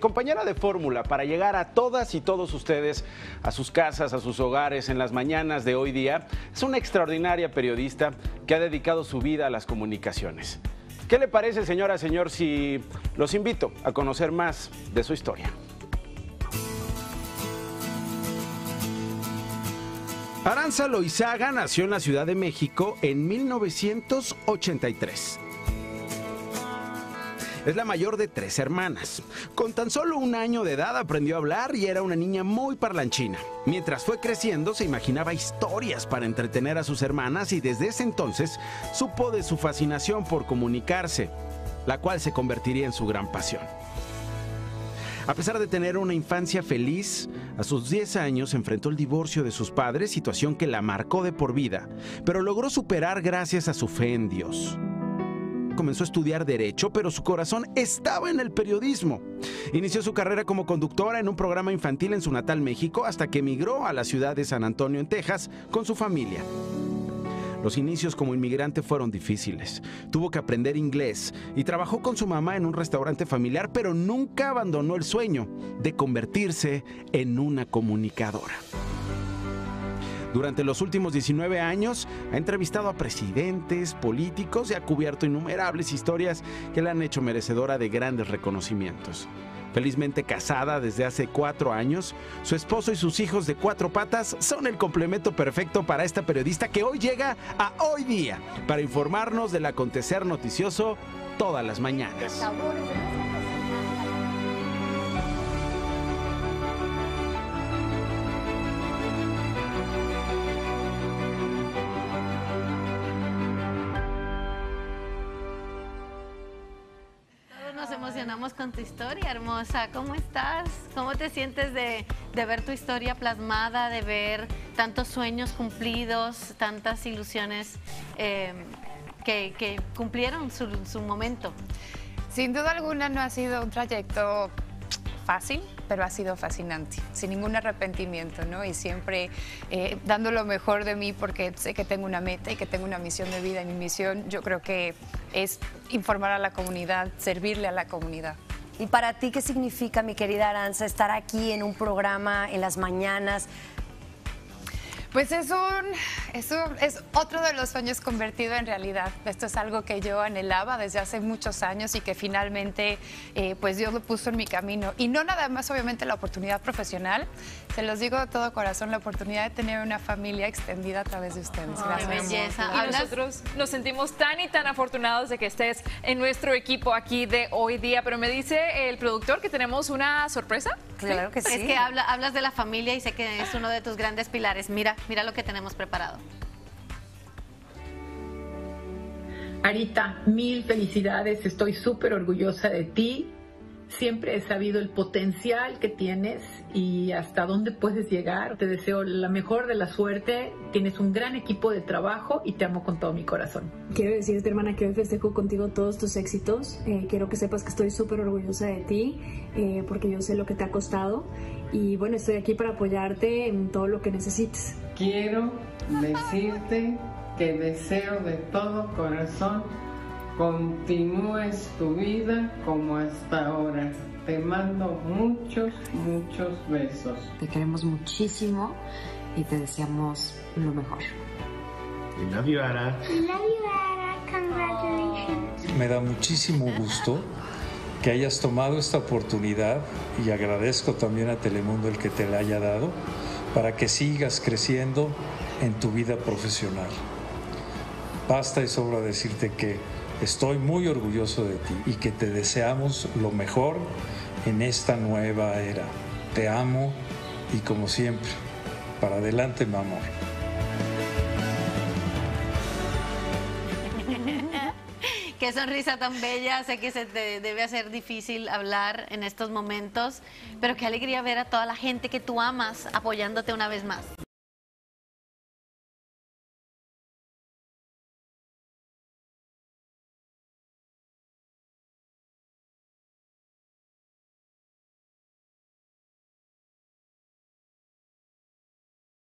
compañera de fórmula para llegar a todas y todos ustedes, a sus casas, a sus hogares, en las mañanas de hoy día, es una extraordinaria periodista que ha dedicado su vida a las comunicaciones. ¿Qué le parece, señora, señor, si los invito a conocer más de su historia? Aranza Loizaga nació en la Ciudad de México en 1983. Es la mayor de tres hermanas. Con tan solo un año de edad aprendió a hablar y era una niña muy parlanchina. Mientras fue creciendo se imaginaba historias para entretener a sus hermanas y desde ese entonces supo de su fascinación por comunicarse, la cual se convertiría en su gran pasión. A pesar de tener una infancia feliz, a sus 10 años enfrentó el divorcio de sus padres, situación que la marcó de por vida, pero logró superar gracias a su fe en Dios comenzó a estudiar Derecho, pero su corazón estaba en el periodismo. Inició su carrera como conductora en un programa infantil en su natal México hasta que emigró a la ciudad de San Antonio, en Texas, con su familia. Los inicios como inmigrante fueron difíciles. Tuvo que aprender inglés y trabajó con su mamá en un restaurante familiar, pero nunca abandonó el sueño de convertirse en una comunicadora. Durante los últimos 19 años ha entrevistado a presidentes, políticos y ha cubierto innumerables historias que la han hecho merecedora de grandes reconocimientos. Felizmente casada desde hace cuatro años, su esposo y sus hijos de cuatro patas son el complemento perfecto para esta periodista que hoy llega a Hoy Día para informarnos del acontecer noticioso todas las mañanas. Con tu historia, hermosa. ¿Cómo estás? ¿Cómo te sientes de, ver tu historia plasmada, de ver tantos sueños cumplidos, tantas ilusiones eh, que, cumplieron su, su momento? Sin duda alguna no ha sido un trayecto fácil, pero ha sido fascinante, sin ningún arrepentimiento, ¿no? Y siempre eh, dando lo mejor de mí porque sé que tengo una meta y que tengo una misión de vida. Y mi misión yo creo que es informar a la comunidad, servirle a la comunidad. ¿Y para ti qué significa, mi querida Aranza, estar aquí en un programa en las mañanas? Pues es un, es otro de los sueños convertido en realidad. Esto es algo que yo anhelaba desde hace muchos años y que finalmente eh, pues Dios lo puso en mi camino. Y no nada más obviamente la oportunidad profesional, se los digo de todo corazón, la oportunidad de tener una familia extendida a través de ustedes. Gracias. belleza. Y nosotros nos sentimos tan y tan afortunados de que estés en nuestro equipo aquí de hoy día. Pero me dice el productor que tenemos una sorpresa. Claro que sí. Es que hablas de la familia y sé que es uno de tus grandes pilares. Mira, Mira lo que tenemos preparado. Arita, mil felicidades, estoy súper orgullosa de ti. Siempre he sabido el potencial que tienes y hasta dónde puedes llegar. Te deseo la mejor de la suerte. Tienes un gran equipo de trabajo y te amo con todo mi corazón. Quiero decirte, hermana, que hoy festejo contigo todos tus éxitos. Eh, quiero que sepas que estoy súper orgullosa de ti eh, porque yo sé lo que te ha costado. Y bueno, estoy aquí para apoyarte en todo lo que necesites. Quiero decirte que deseo de todo corazón continúes tu vida como hasta ahora. Te mando muchos, muchos besos. Te queremos muchísimo y te deseamos lo mejor. I love you, Ara. I love you, Ara. Congratulations. Me da muchísimo gusto que hayas tomado esta oportunidad y agradezco también a Telemundo el que te la haya dado para que sigas creciendo en tu vida profesional. Basta y sobra decirte que Estoy muy orgulloso de ti y que te deseamos lo mejor en esta nueva era. Te amo y como siempre, para adelante mi amor. Qué sonrisa tan bella, sé que se te debe hacer difícil hablar en estos momentos, pero qué alegría ver a toda la gente que tú amas apoyándote una vez más.